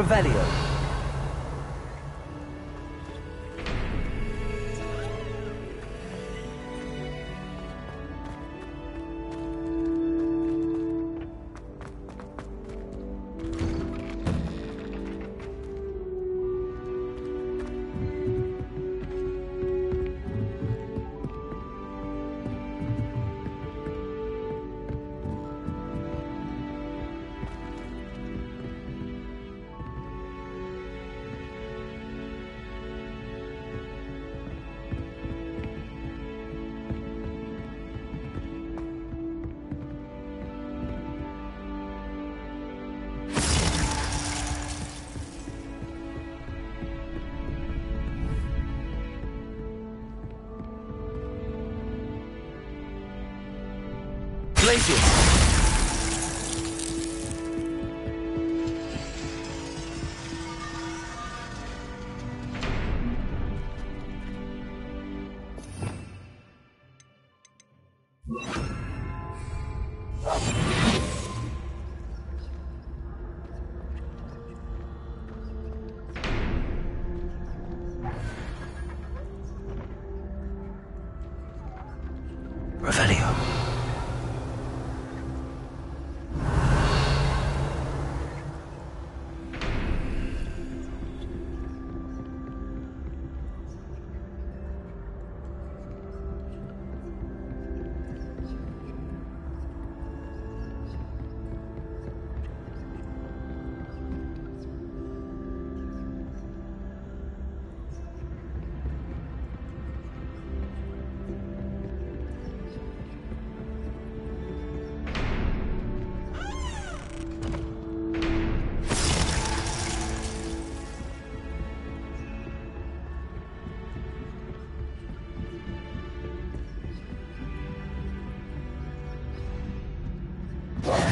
Revelio. Yeah.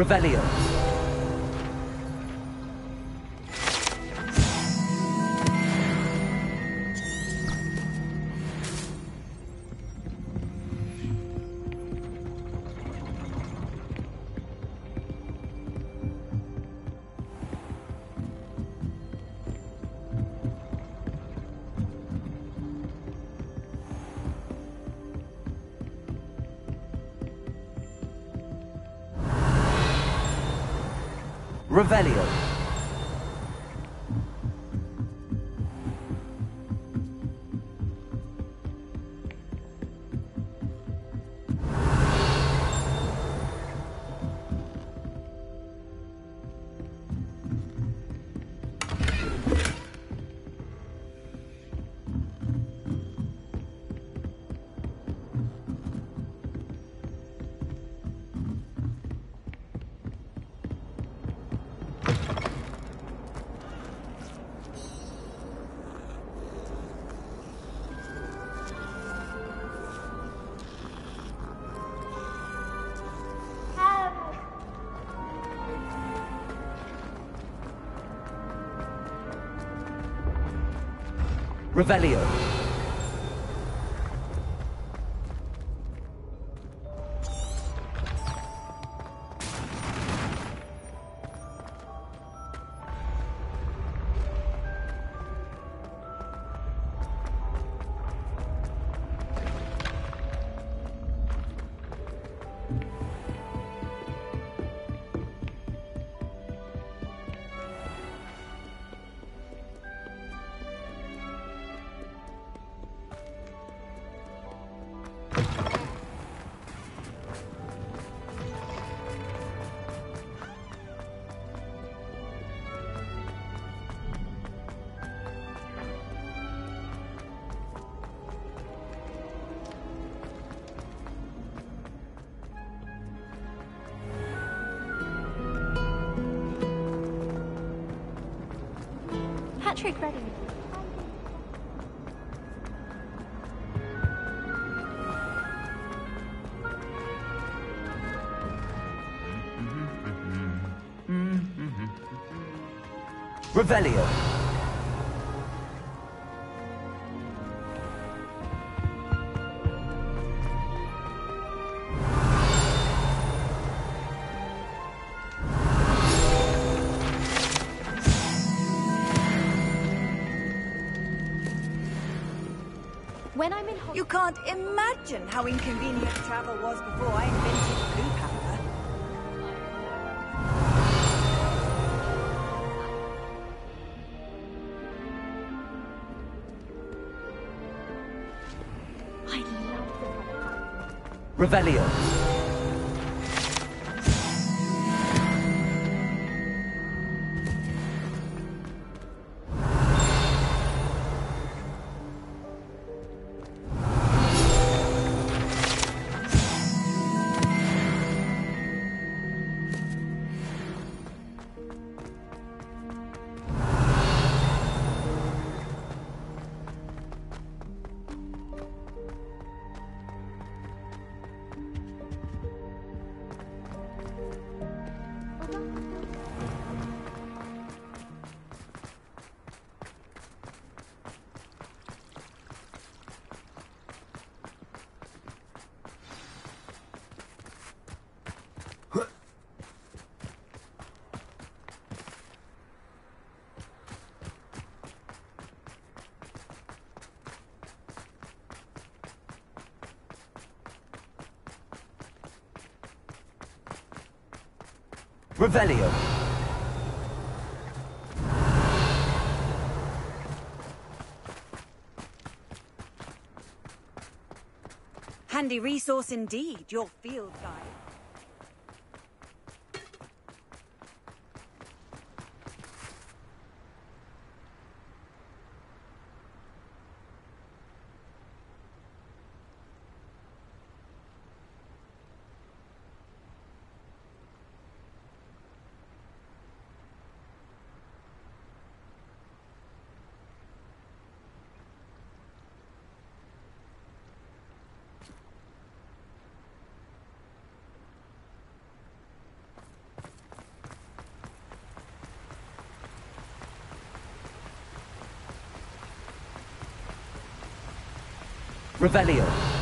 Revelio. Revelio. Revelio. You can't imagine how inconvenient travel was before I invented Floo powder. I love the color Revelio. Revelio. Handy resource indeed, your field guide. Revelio.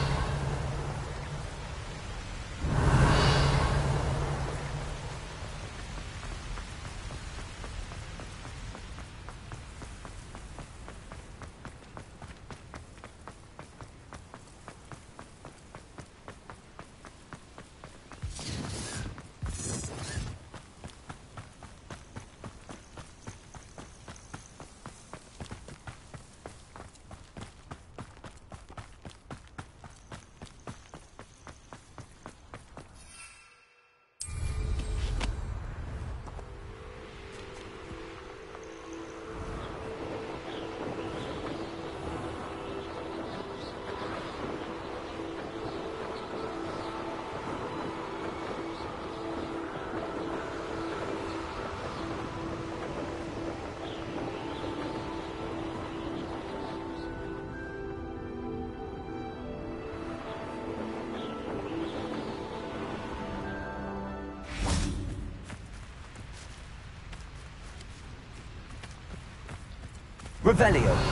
Revelio.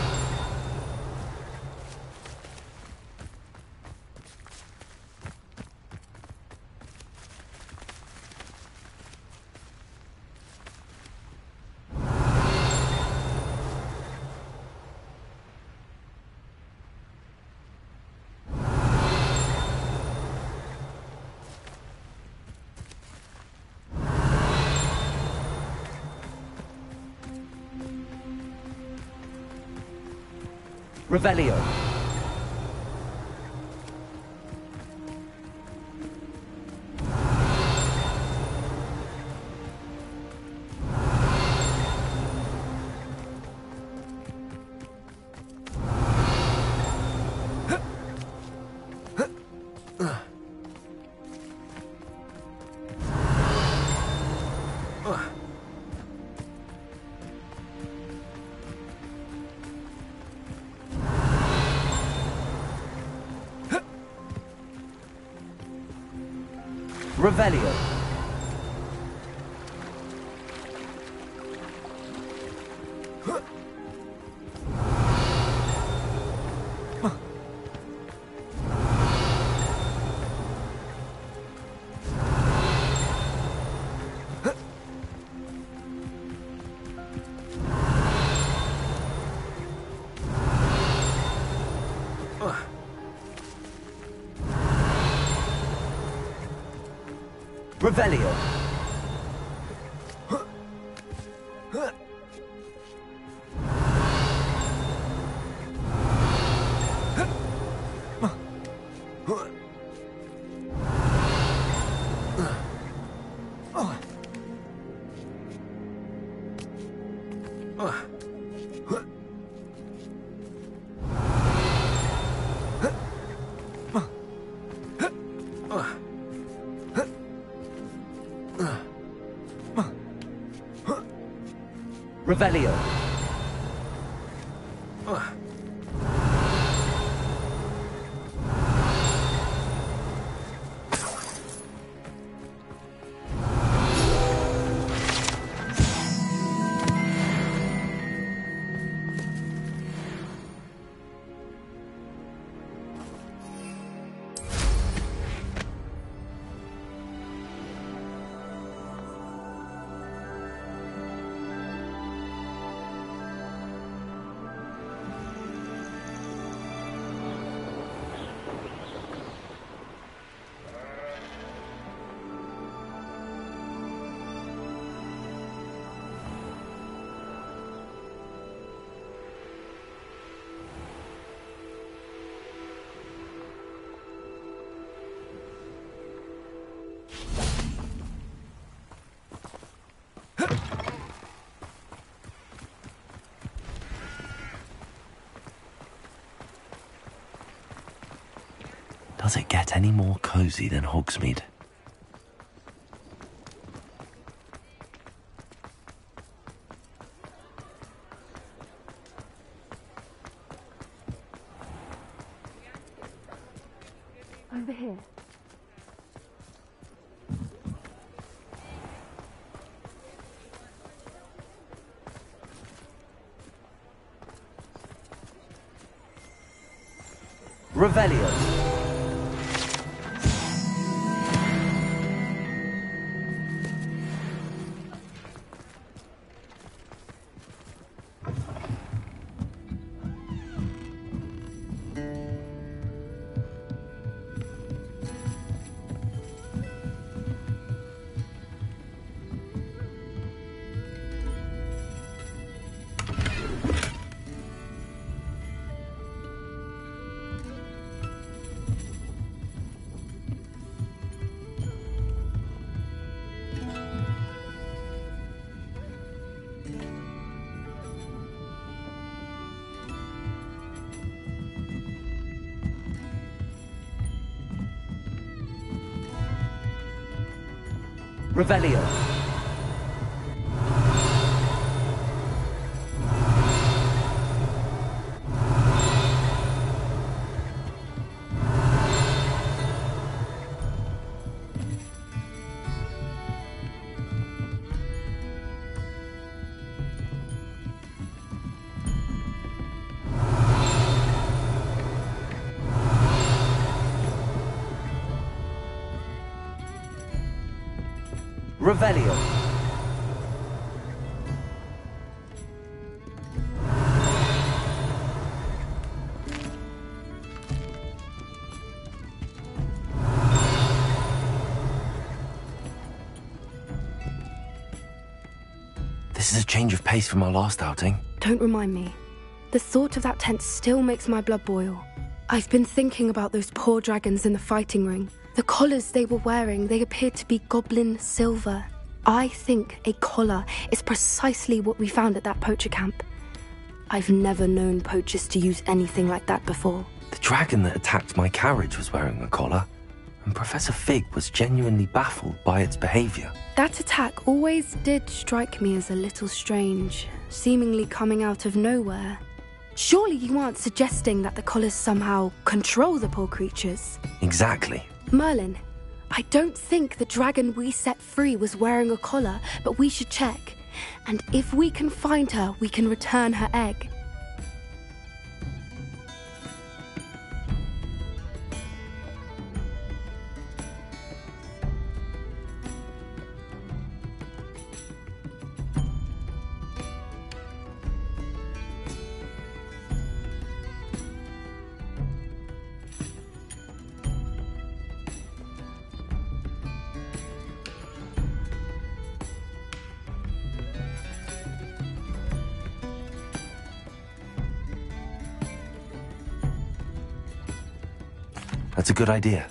Revelio. Revelio. Revelio. Revelio. Does it get any more cozy than Hogsmeade? Revelio. Revelio. This is a change of pace from our last outing. Don't remind me. The thought of that tent still makes my blood boil. I've been thinking about those poor dragons in the fighting ring. The collars they were wearing, they appeared to be goblin silver. I think a collar is precisely what we found at that poacher camp. I've never known poachers to use anything like that before. The dragon that attacked my carriage was wearing a collar, and Professor Fig was genuinely baffled by its behavior. That attack always did strike me as a little strange, seemingly coming out of nowhere. Surely you aren't suggesting that the collars somehow control the poor creatures? Exactly. Merlin, I don't think the dragon we set free was wearing a collar, but we should check. And if we can find her, we can return her egg. That's a good idea.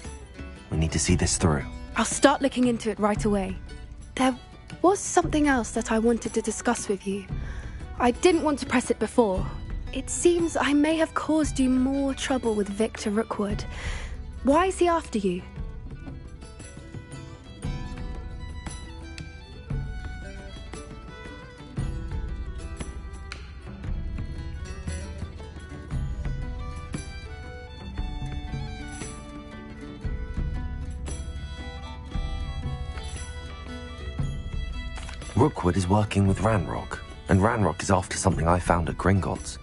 We need to see this through. I'll start looking into it right away. There was something else that I wanted to discuss with you. I didn't want to press it before. It seems I may have caused you more trouble with Victor Rookwood. Why is he after you? Rookwood is working with Ranrock, and Ranrock is after something I found at Gringotts.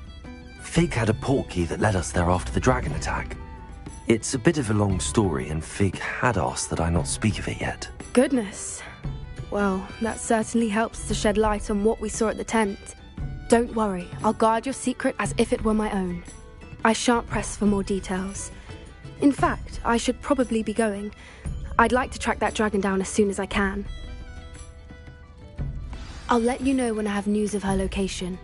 Fig had a portkey that led us there after the dragon attack. It's a bit of a long story, and Fig had asked that I not speak of it yet. Goodness. Well, that certainly helps to shed light on what we saw at the tent. Don't worry, I'll guard your secret as if it were my own. I shan't press for more details. In fact, I should probably be going. I'd like to track that dragon down as soon as I can. I'll let you know when I have news of her location.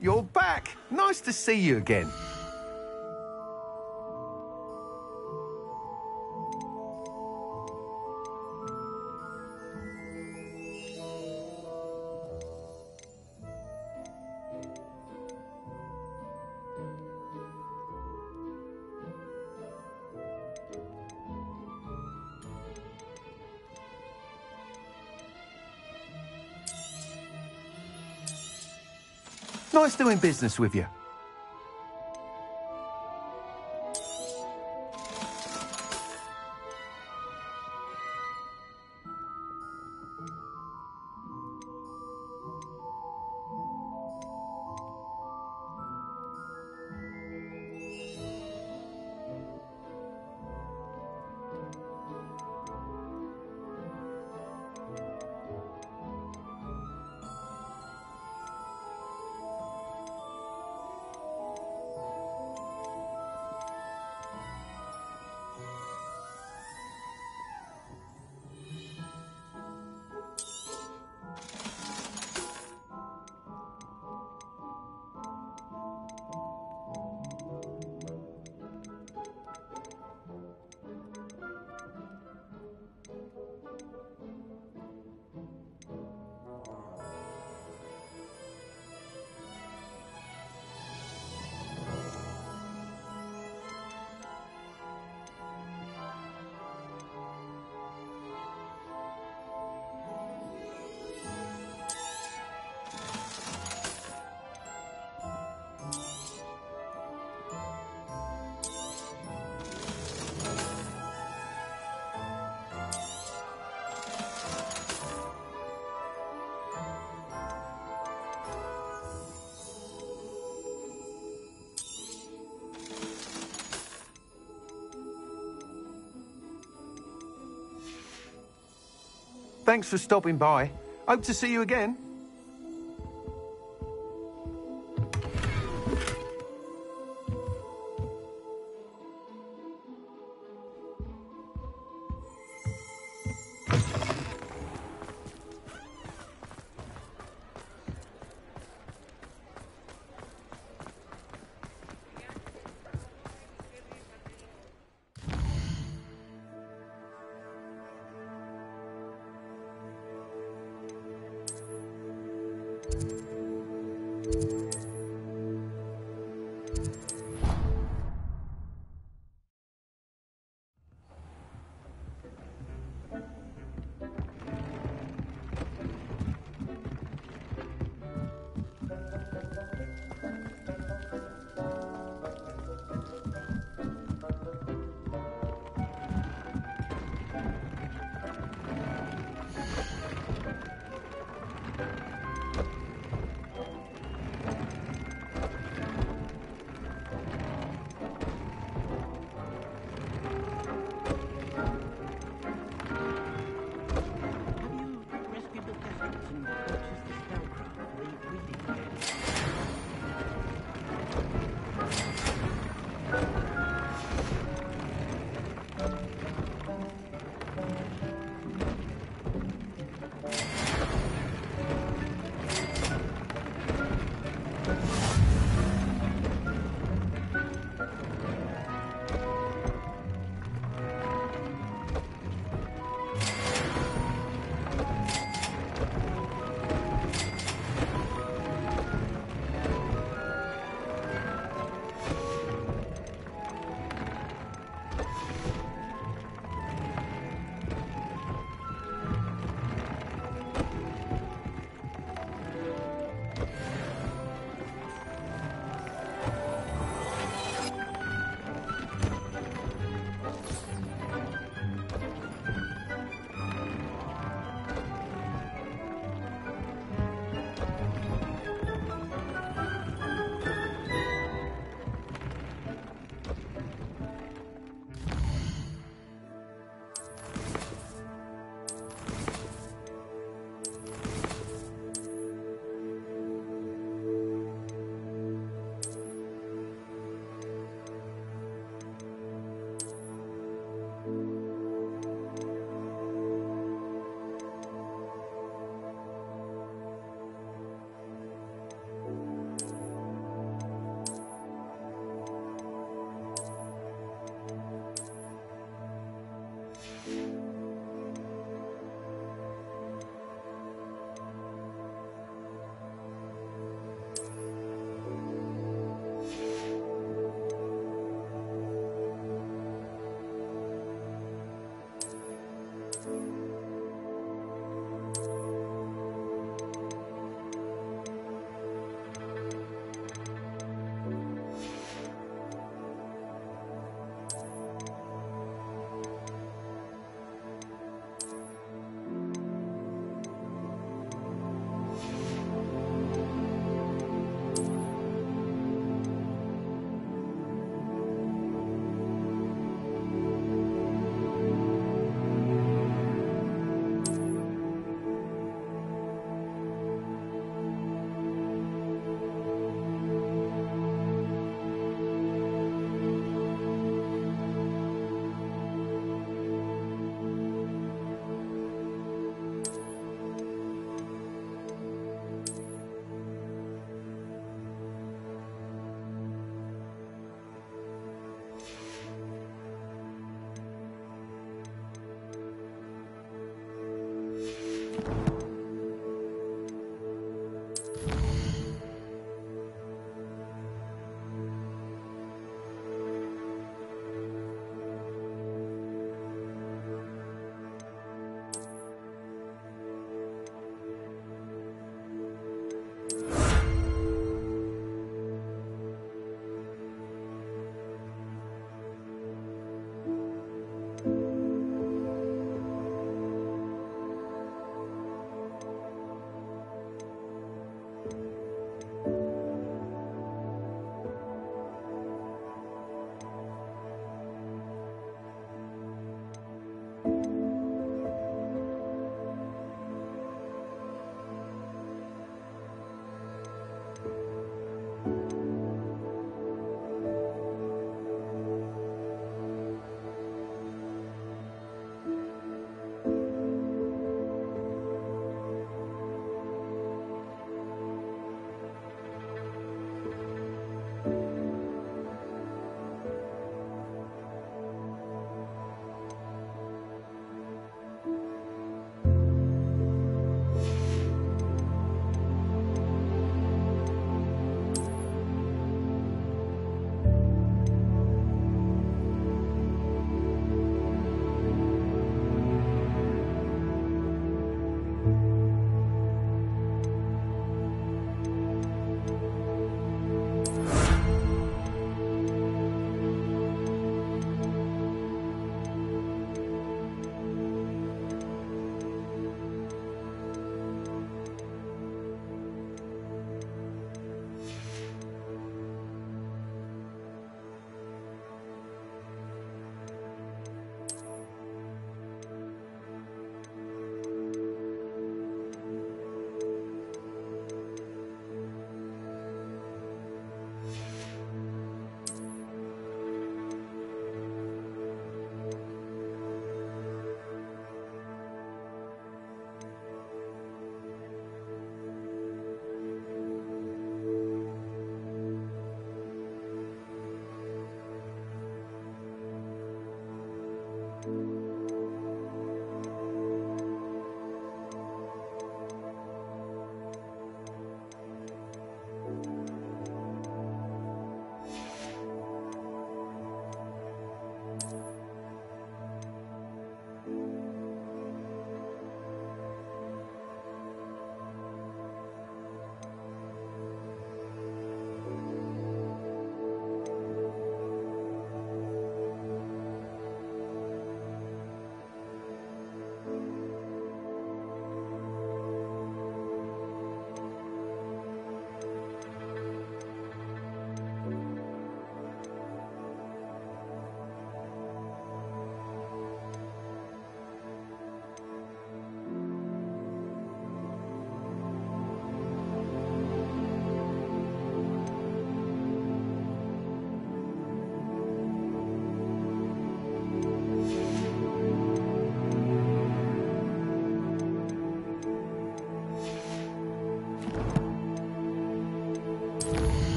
You're back. Nice to see you again. Nice doing business with you. Thanks for stopping by. Hope to see you again.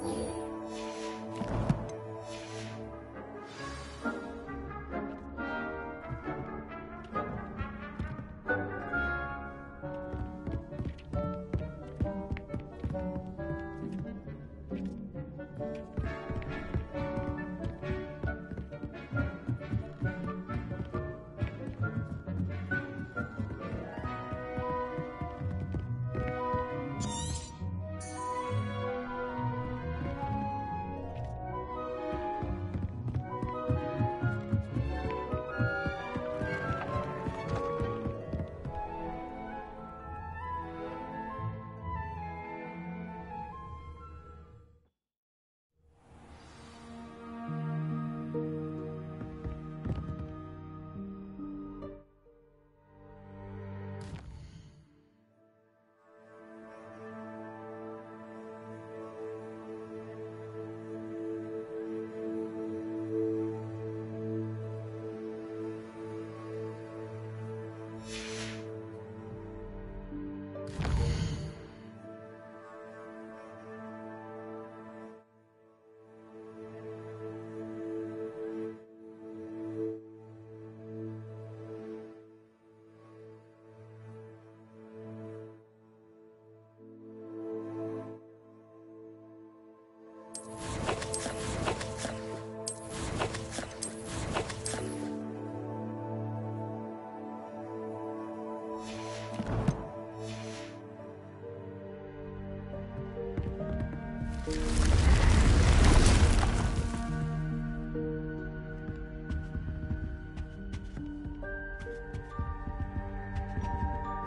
Yeah.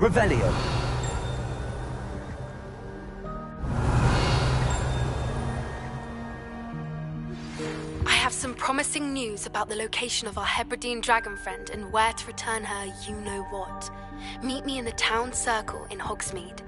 Revelio. I have some promising news about the location of our Hebridean dragon friend and where to return her you know what. Meet me in the town circle in Hogsmeade.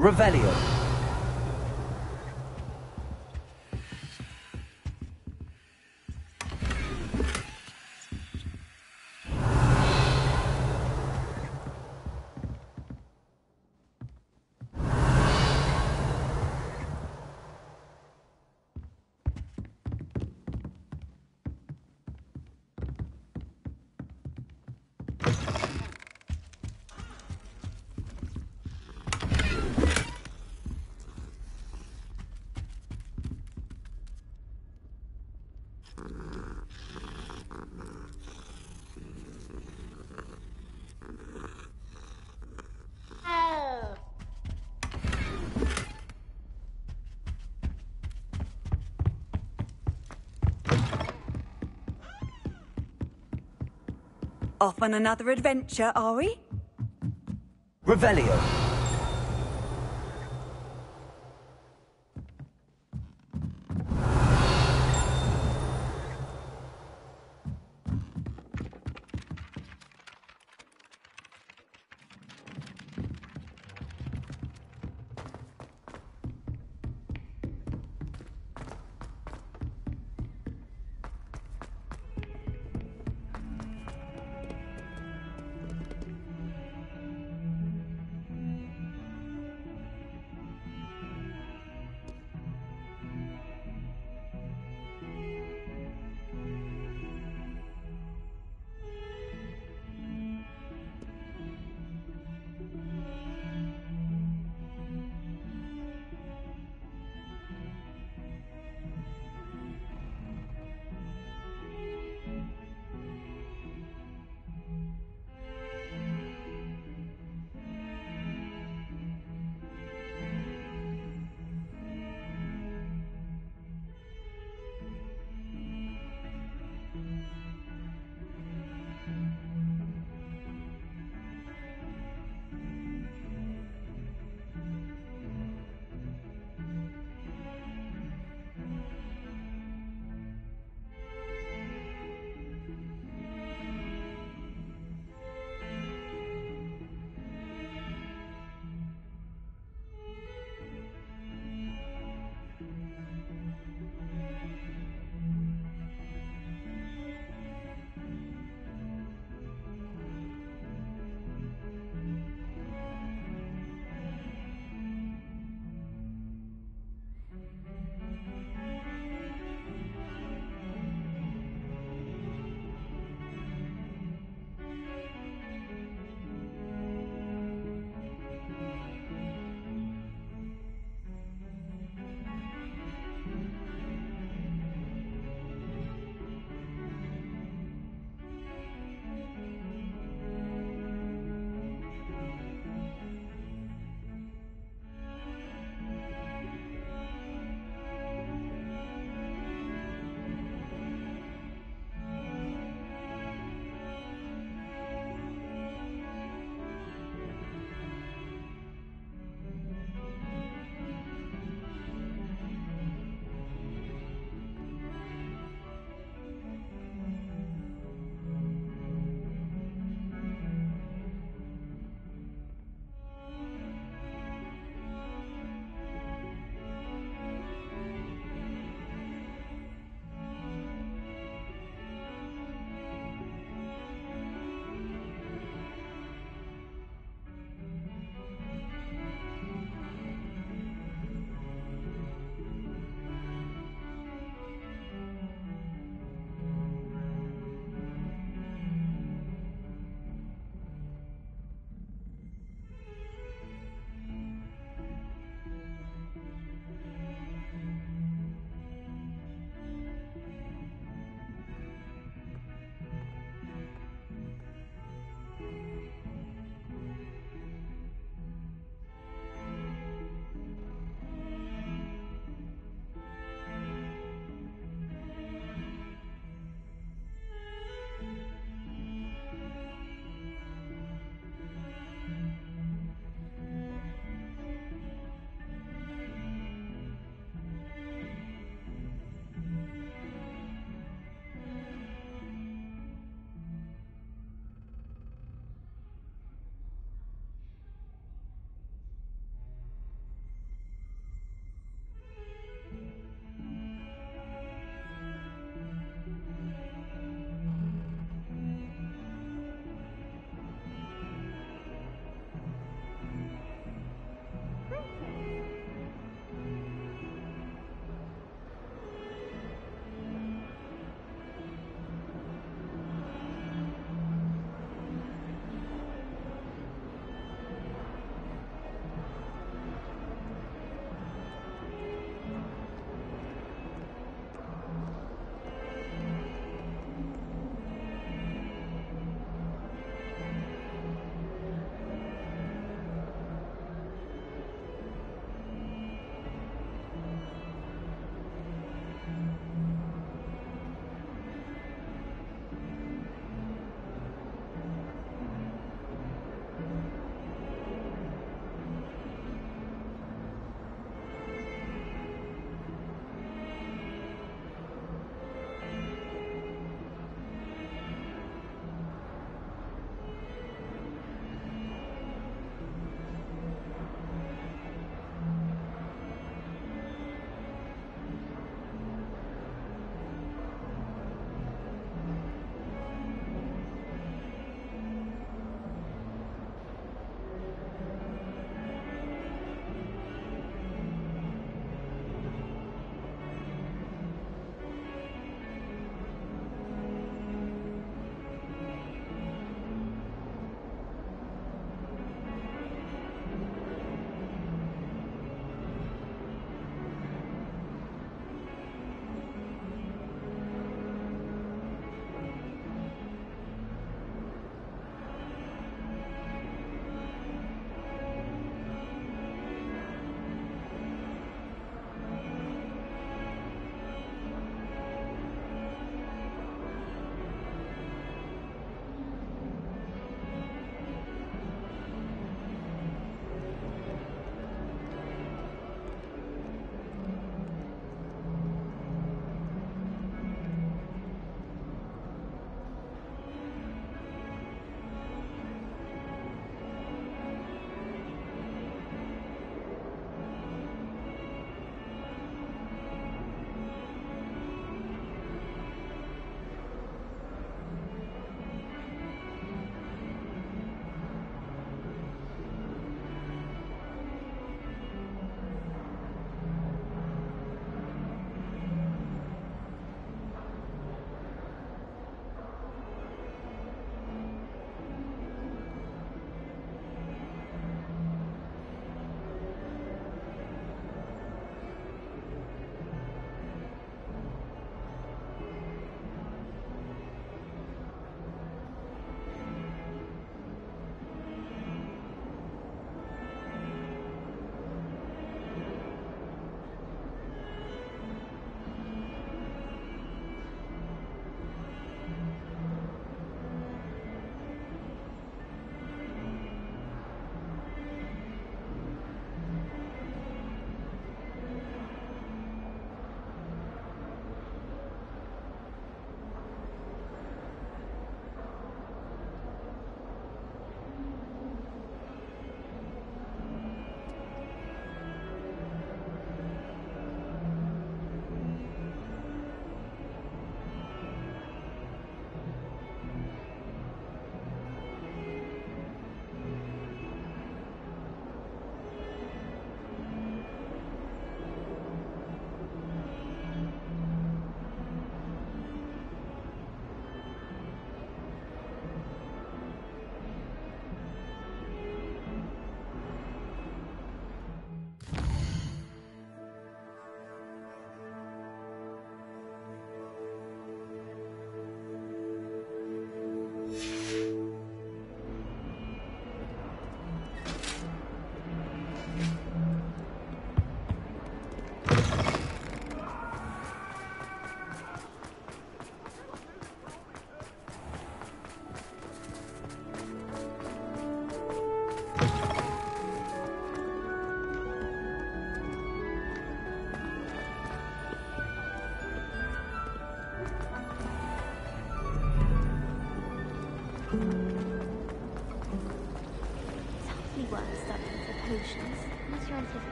Revelio. Off on another adventure, are we? Revelio.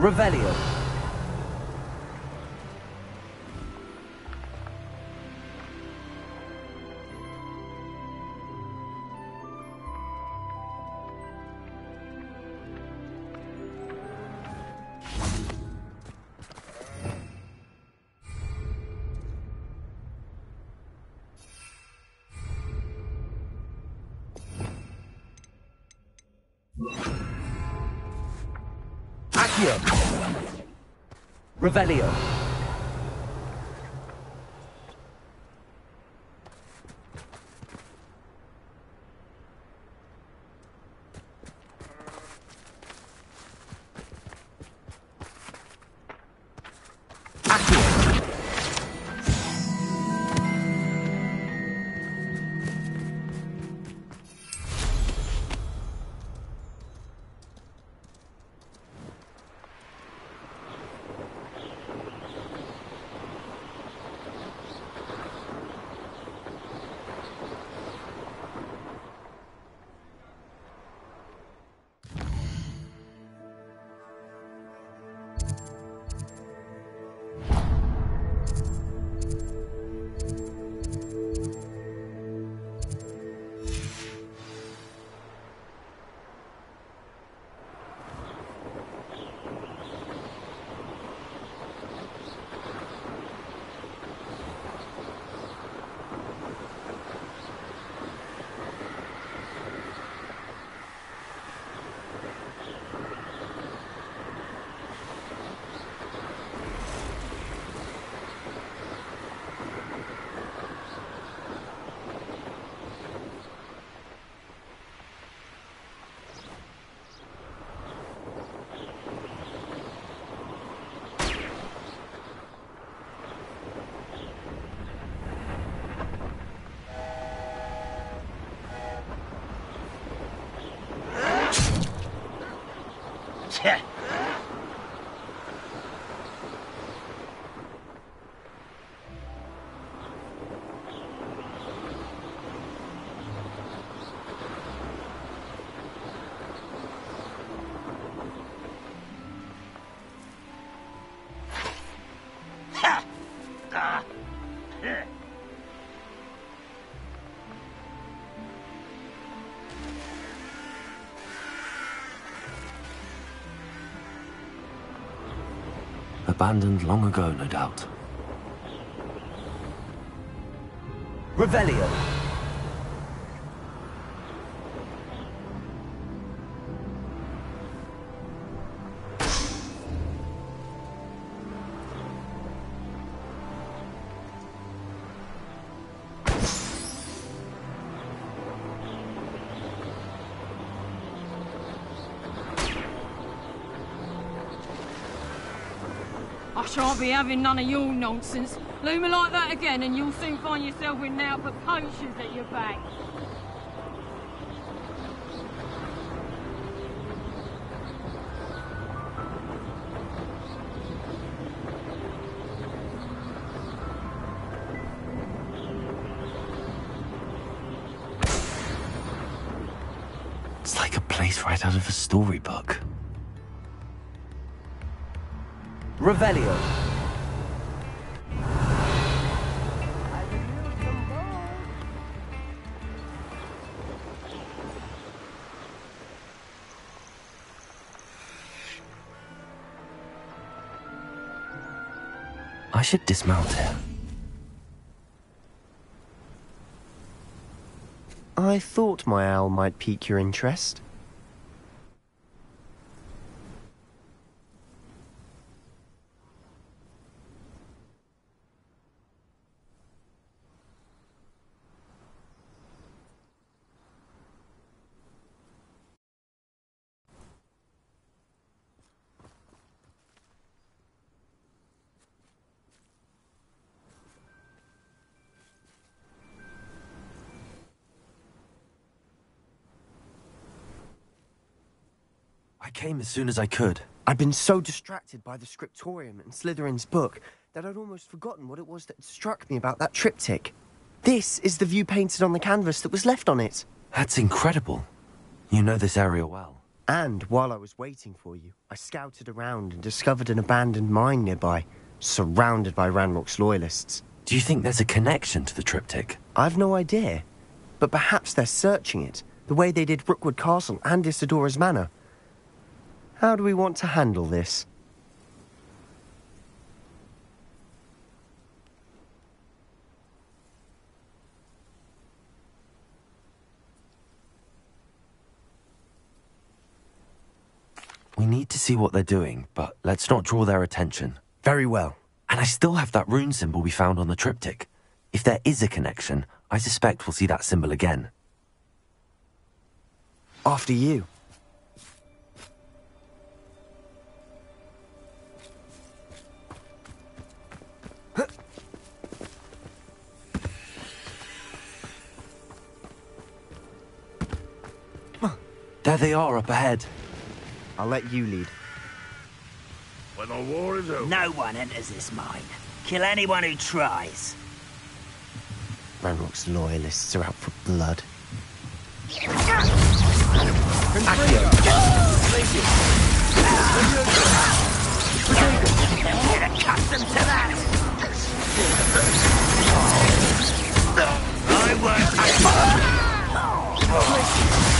Revelio. Revelio. Abandoned long ago, no doubt. Revelio. Be having none of your nonsense. Leave me like that again, and you'll soon find yourself with now but poachers at your back. It's like a place right out of a storybook. Revelio. Should dismount here. I thought my owl might pique your interest. I came as soon as I could. I'd been so distracted by the scriptorium and Slytherin's book that I'd almost forgotten what it was that struck me about that triptych. This is the view painted on the canvas that was left on it. That's incredible. You know this area well. And while I was waiting for you, I scouted around and discovered an abandoned mine nearby, surrounded by Ranrock's loyalists. Do you think there's a connection to the triptych? I've no idea, but perhaps they're searching it, the way they did Rookwood Castle and Isidora's Manor. How do we want to handle this? We need to see what they're doing, but let's not draw their attention. Very well. And I still have that rune symbol we found on the triptych. If there is a connection, I suspect we'll see that symbol again. After you. There they are up ahead. I'll let you lead. When the war is over. No one enters this mine. Kill anyone who tries. Ranrock's loyalists are out for blood. Get accustomed to that. I Before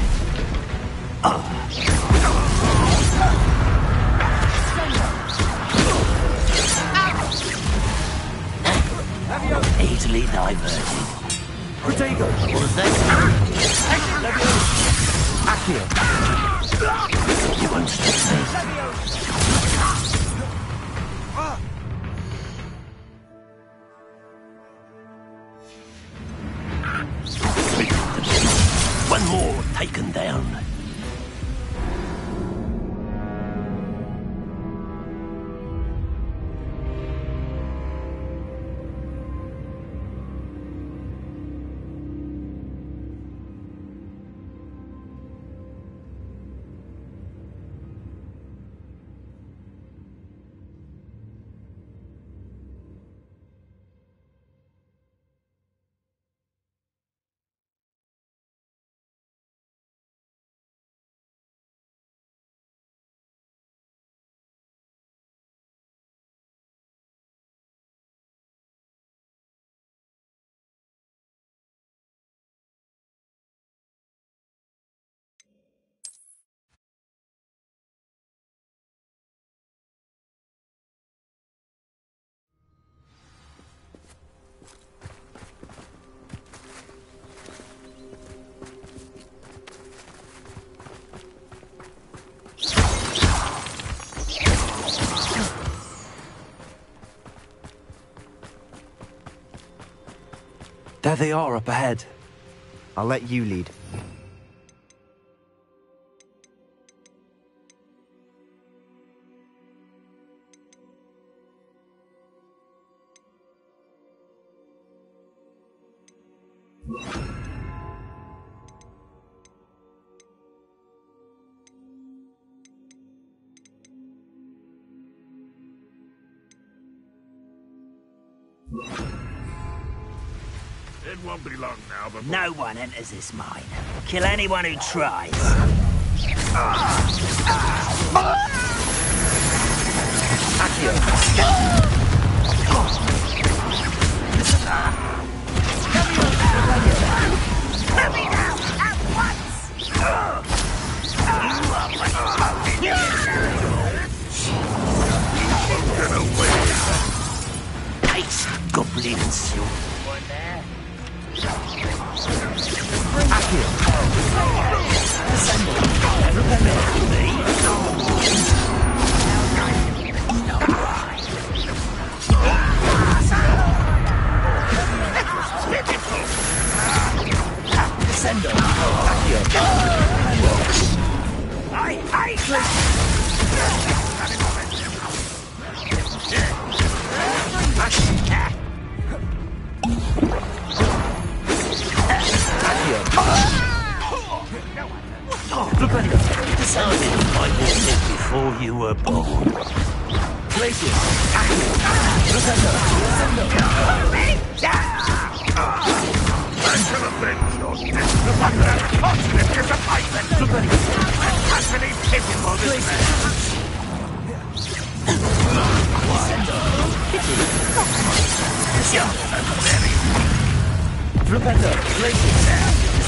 Easily diverted. Protego. Was that? Accio. You won't stop me. There they are up ahead. I'll let you lead. No one enters this mine. Kill anyone who tries. Nice goblin silver one there. Action! I hate Decided I walked it before you were born. I'm gonna bend your neck. That continent is a payment. I can't believe pitiful this man. Really it is. Easily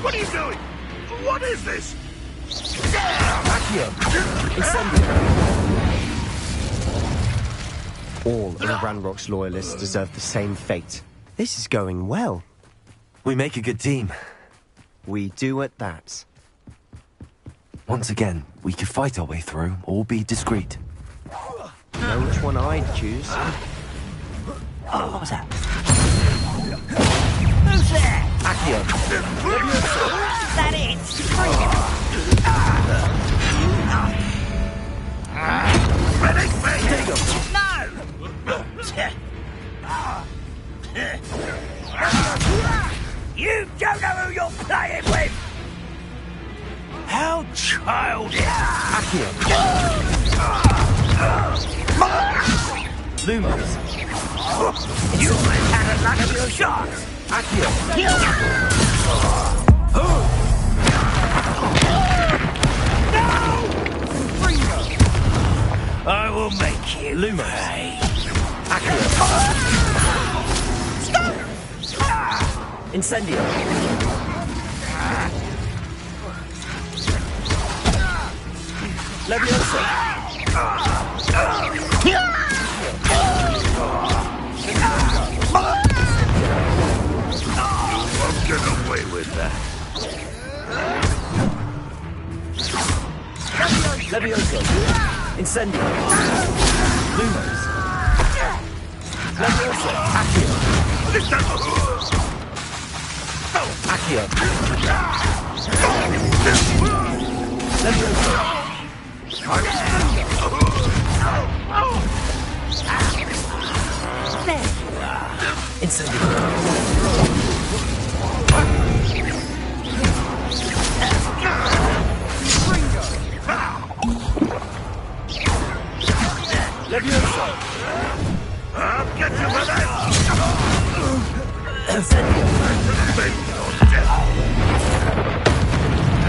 What are you doing? What is this? All of Ranrock's loyalists deserve the same fate. This is going well. We make a good team. We do at that. Once again, we could fight our way through or be discreet. Know which one I'd choose? Oh, what was that? Who's there? Is that it? You don't know who you're playing with! How childish. Lumos. You had a lucky shot! I will make you Lumos. Incendio. Leviosa. won't that. Leviosa. Incendio. Lumos. Leviosa. Accio. Accio. Leviosa. Incendio. Leviosa. I'll get you for that.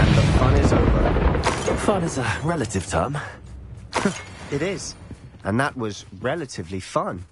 And the fun is over. Fun is a relative term. It is. And that was relatively fun.